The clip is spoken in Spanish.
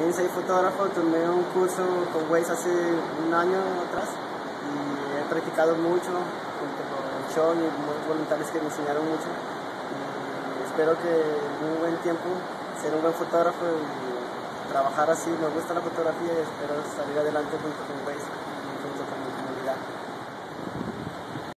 También soy fotógrafo, tomé un curso con Waze hace un año atrás y he practicado mucho junto con Sean y muchos voluntarios que me enseñaron mucho. Y espero que en un buen tiempo ser un buen fotógrafo y trabajar así. Me gusta la fotografía y espero salir adelante junto con Waze.